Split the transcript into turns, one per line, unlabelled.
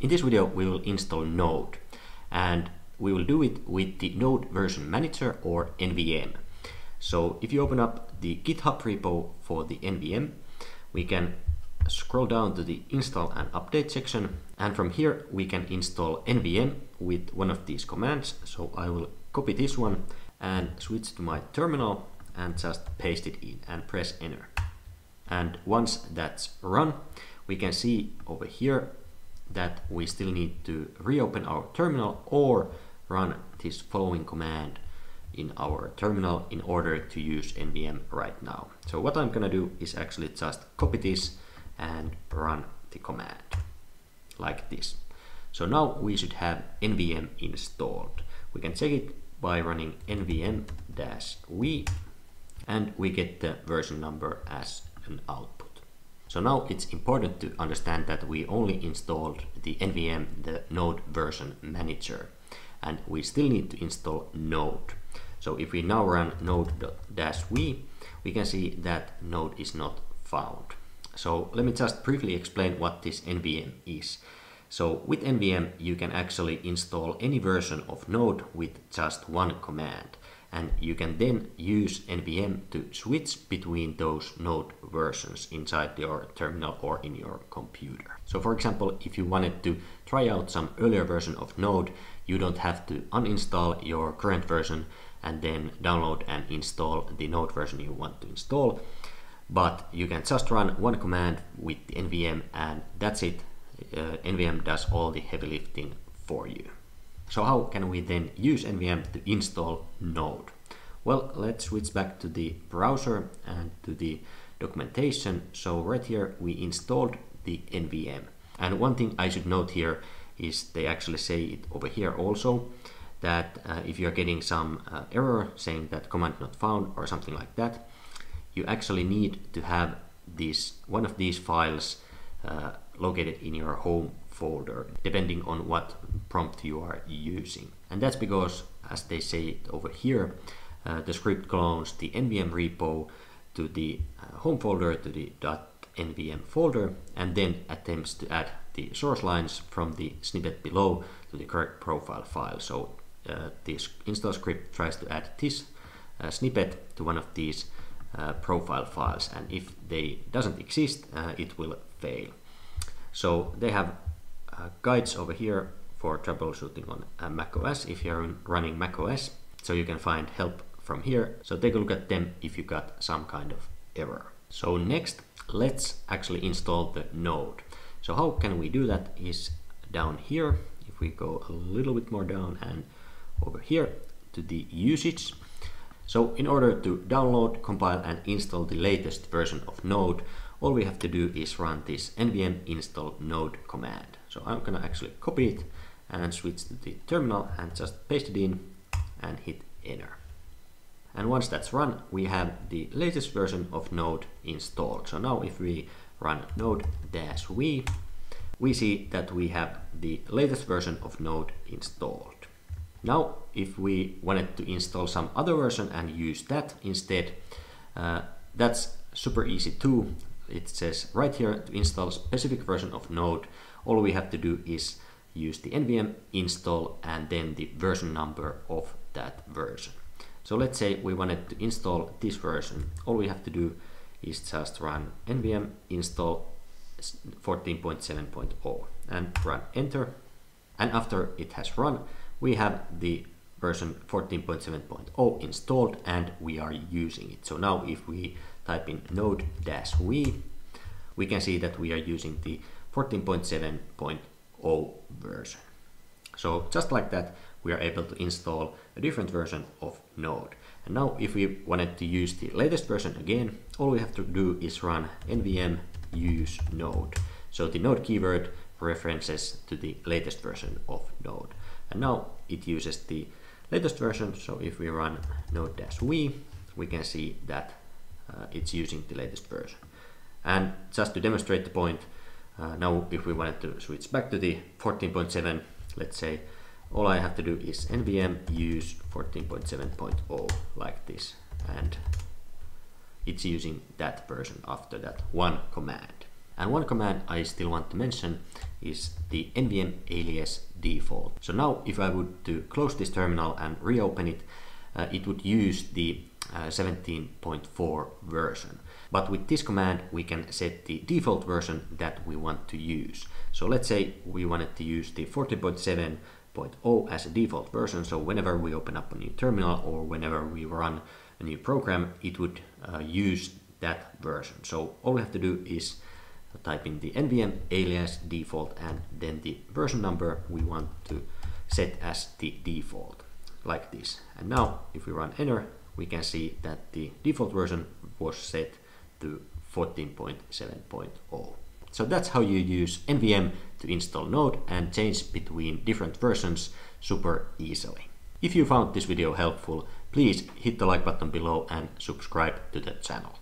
In this video we will install Node and we will do it with the Node Version Manager or NVM. So if you open up the GitHub repo for the NVM, we can scroll down to the install and update section and from here we can install NVM with one of these commands. So I will copy this one and switch to my terminal and just paste it in and press enter. And once that's run, we can see over here that we still need to reopen our terminal or run this following command in our terminal in order to use NVM right now. So what I'm gonna do is actually just copy this and run the command like this. So now we should have NVM installed. We can check it by running nvm-v and we get the version number as an output. So now it's important to understand that we only installed the NVM, the Node version manager, and we still need to install Node. So if we now run node-v, we can see that Node is not found. So let me just briefly explain what this NVM is. So with NVM, you can actually install any version of Node with just one command. And you can then use NVM to switch between those Node versions inside your terminal or in your computer. So for example, if you wanted to try out some earlier version of Node, you don't have to uninstall your current version and then download and install the Node version you want to install. But you can just run one command with NVM and that's it. Uh, NVM does all the heavy lifting for you. So how can we then use NVM to install Node? Well, let's switch back to the browser and to the documentation. So right here we installed the NVM. And one thing I should note here is they actually say it over here also that uh, if you're getting some uh, error saying that command not found or something like that, you actually need to have this one of these files uh, located in your home folder, depending on what prompt you are using. And that's because, as they say over here, uh, the script clones the nvm repo to the uh, home folder, to the .nvm folder, and then attempts to add the source lines from the snippet below to the correct profile file. So uh, this install script tries to add this uh, snippet to one of these uh, profile files and if they doesn't exist uh, it will fail. So they have uh, guides over here for troubleshooting on uh, macOS if you're running macOS so you can find help from here so take a look at them if you got some kind of error. So next let's actually install the node. So how can we do that is down here if we go a little bit more down and over here to the usage. So in order to download, compile and install the latest version of Node, all we have to do is run this nvm install node command. So I'm gonna actually copy it and switch to the terminal and just paste it in and hit enter. And once that's run, we have the latest version of Node installed. So now if we run node-v, we see that we have the latest version of Node installed. Now, if we wanted to install some other version and use that instead, uh, that's super easy too. It says right here to install specific version of Node, all we have to do is use the nvm install and then the version number of that version. So let's say we wanted to install this version. All we have to do is just run nvm install 14.7.0 and run enter. And after it has run, we have the version 14.7.0 installed and we are using it. So now if we type in node-v, we can see that we are using the 14.7.0 version. So just like that, we are able to install a different version of Node. And now if we wanted to use the latest version again, all we have to do is run nvm use node. So the node keyword references to the latest version of Node. And now it uses the latest version. So if we run node-v, we can see that it's using the latest version. And just to demonstrate the point, uh, now if we wanted to switch back to the 14.7, let's say, all I have to do is nvm use 14.7.0 like this. And it's using that version after that one command. And one command I still want to mention is the nvm alias default. So now if I would to close this terminal and reopen it, uh, it would use the uh, 17.4 version. But with this command, we can set the default version that we want to use. So let's say we wanted to use the 14.7.0 as a default version. So whenever we open up a new terminal or whenever we run a new program, it would uh, use that version. So all we have to do is type in the nvm alias default and then the version number we want to set as the default like this. And now if we run enter, we can see that the default version was set to 14.7.0. So that's how you use NVM to install Node and change between different versions super easily. If you found this video helpful, please hit the like button below and subscribe to the channel.